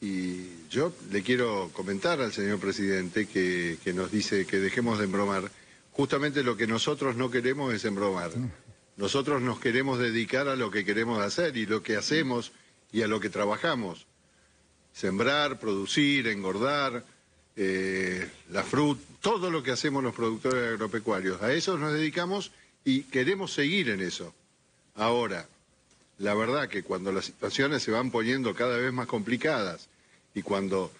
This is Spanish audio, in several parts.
Y yo le quiero comentar al señor presidente que, nos dice que dejemos de embromar. Justamente lo que nosotros no queremos es embromar. Nosotros nos queremos dedicar a lo que queremos hacer y lo que hacemos y a lo que trabajamos. Sembrar, producir, engordar, eh, la fruta, todo lo que hacemos los productores agropecuarios. A eso nos dedicamos y queremos seguir en eso. Ahora, la verdad que cuando las situaciones se van poniendo cada vez más complicadas y cuando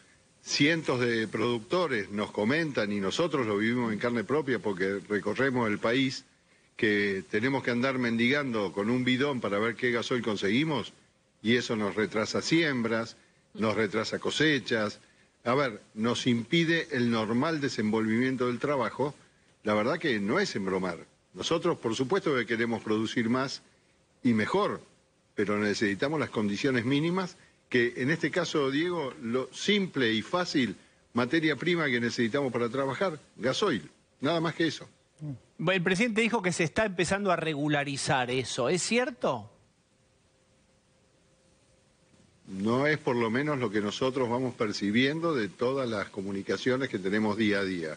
cientos de productores nos comentan y nosotros lo vivimos en carne propia porque recorremos el país, que tenemos que andar mendigando con un bidón para ver qué gasoil conseguimos y eso nos retrasa siembras, nos retrasa cosechas, a ver, nos impide el normal desenvolvimiento del trabajo, la verdad que no es embromar. Nosotros, por supuesto, que queremos producir más y mejor, pero necesitamos las condiciones mínimas que, en este caso, Diego, lo simple y fácil, materia prima que necesitamos para trabajar, gasoil, nada más que eso. El presidente dijo que se está empezando a regularizar eso, ¿es cierto? No es por lo menos lo que nosotros vamos percibiendo de todas las comunicaciones que tenemos día a día.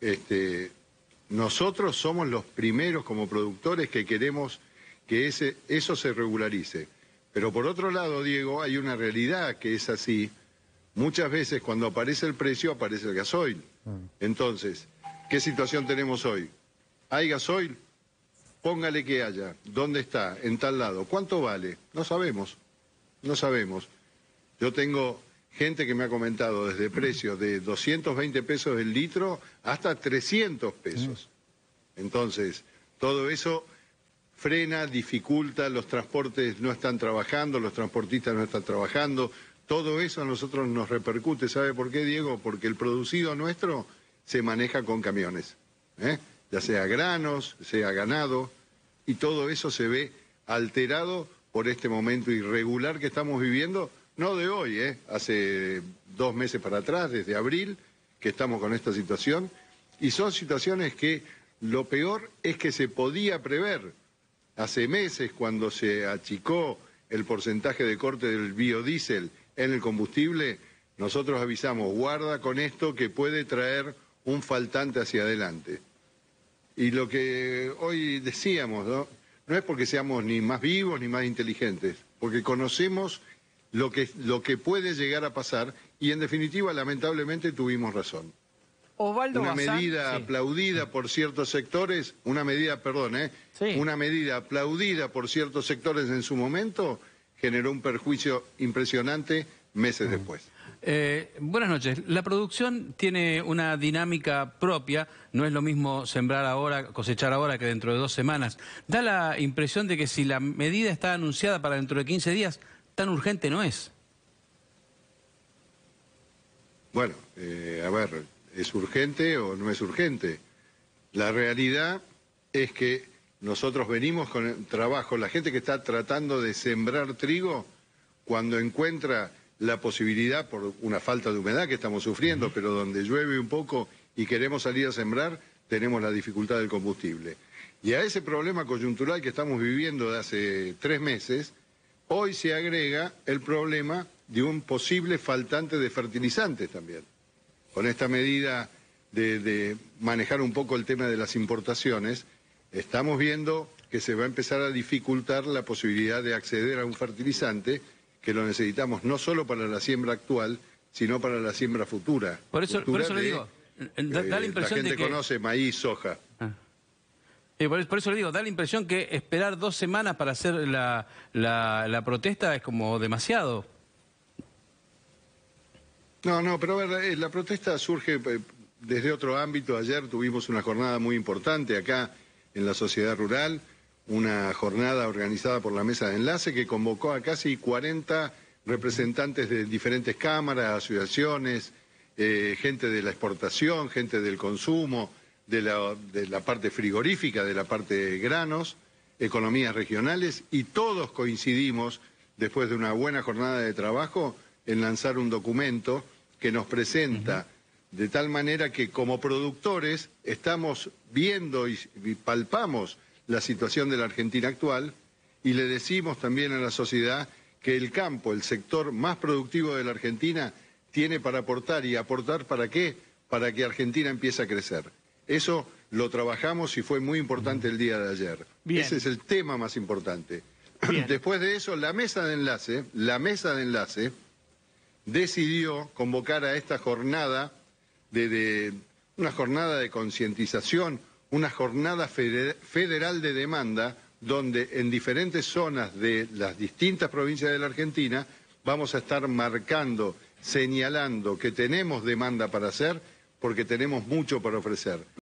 Este, nosotros somos los primeros como productores que queremos que ese, eso se regularice. Pero por otro lado, Diego, hay una realidad que es así. Muchas veces cuando aparece el precio aparece el gasoil. Mm. Entonces, ¿qué situación tenemos hoy? ¿Hay gasoil? Póngale que haya. ¿Dónde está? En tal lado. ¿Cuánto vale? No sabemos. No sabemos. Yo tengo gente que me ha comentado desde precios de 220 pesos el litro hasta 300 pesos. Entonces, todo eso frena, dificulta, los transportes no están trabajando, los transportistas no están trabajando, todo eso a nosotros nos repercute. ¿Sabe por qué, Diego? Porque el producido nuestro se maneja con camiones. ¿eh? ya sea granos, sea ganado, y todo eso se ve alterado por este momento irregular que estamos viviendo, no de hoy, ¿eh? hace dos meses para atrás, desde abril, que estamos con esta situación, y son situaciones que lo peor es que se podía prever. Hace meses, cuando se achicó el porcentaje de corte del biodiesel en el combustible, nosotros avisamos, guarda con esto que puede traer un faltante hacia adelante. Y lo que hoy decíamos, ¿no? Es porque seamos ni más vivos ni más inteligentes, porque conocemos lo que, lo que puede llegar a pasar y en definitiva lamentablemente tuvimos razón. Una medida aplaudida por ciertos sectores, una medida, perdón, ¿eh? una medida aplaudida por ciertos sectores en su momento generó un perjuicio impresionante meses después. Eh, buenas noches. La producción tiene una dinámica propia, no es lo mismo sembrar ahora, cosechar ahora que dentro de dos semanas. Da la impresión de que si la medida está anunciada para dentro de 15 días, tan urgente no es. Bueno, eh, a ver, ¿es urgente o no es urgente? La realidad es que nosotros venimos con el trabajo, la gente que está tratando de sembrar trigo, cuando encuentra la posibilidad, por una falta de humedad que estamos sufriendo, pero donde llueve un poco y queremos salir a sembrar, tenemos la dificultad del combustible. Y a ese problema coyuntural que estamos viviendo de hace tres meses, hoy se agrega el problema de un posible faltante de fertilizantes también. Con esta medida de, de manejar un poco el tema de las importaciones, estamos viendo que se va a empezar a dificultar la posibilidad de acceder a un fertilizante que lo necesitamos no solo para la siembra actual, sino para la siembra futura. Por eso, por eso le digo, da, la impresión de que... conoce maíz, soja. Ah. por, eso le digo, da la impresión que esperar dos semanas para hacer la, la, protesta es como demasiado. No, no, pero a ver, eh, la protesta surge eh, desde otro ámbito. Ayer tuvimos una jornada muy importante acá en la sociedad rural una jornada organizada por la Mesa de Enlace que convocó a casi 40 representantes de diferentes cámaras, asociaciones, eh, gente de la exportación, gente del consumo, de la, de la parte frigorífica, de la parte de granos, economías regionales, y todos coincidimos, después de una buena jornada de trabajo, en lanzar un documento que nos presenta de tal manera que como productores estamos viendo y palpamos la situación de la Argentina actual y le decimos también a la sociedad que que el campo, el sector más productivo de la Argentina, tiene para aportar y aportar para qué? Para que Argentina empiece a crecer. Eso lo trabajamos y fue muy importante el día de ayer. Bien. Ese es el tema más importante. Bien. Después de eso, la mesa de enlace, la mesa de enlace decidió convocar a esta jornada de, una jornada de concientización, una jornada feder- federal de demanda, donde en diferentes zonas de las distintas provincias de la Argentina vamos a estar marcando, señalando que tenemos demanda para hacer, porque tenemos mucho para ofrecer.